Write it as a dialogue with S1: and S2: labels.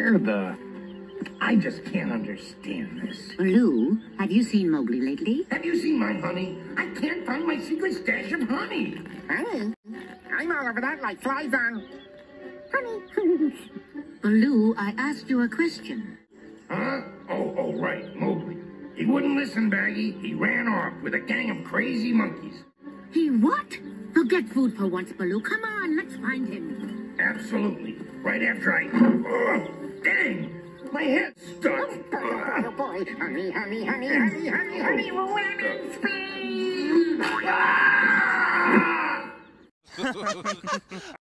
S1: They're the... I just can't understand this.
S2: Baloo, have you seen Mowgli lately?
S1: Have you seen my honey? I can't find my secret stash of honey.
S3: Honey? I'm all over that like flies on. Honey.
S2: Baloo, I asked you a question.
S1: Huh? Oh, oh, right, Mowgli. He wouldn't listen, Baggy. He ran off with a gang of crazy monkeys.
S2: He what? Forget food for once, Baloo. Come on, let's find him.
S1: Absolutely. Right after I... Oh, dang! My head's stuck.
S3: Oh boy. Honey, honey, honey, honey, honey, honey. Women speed.
S1: Ah!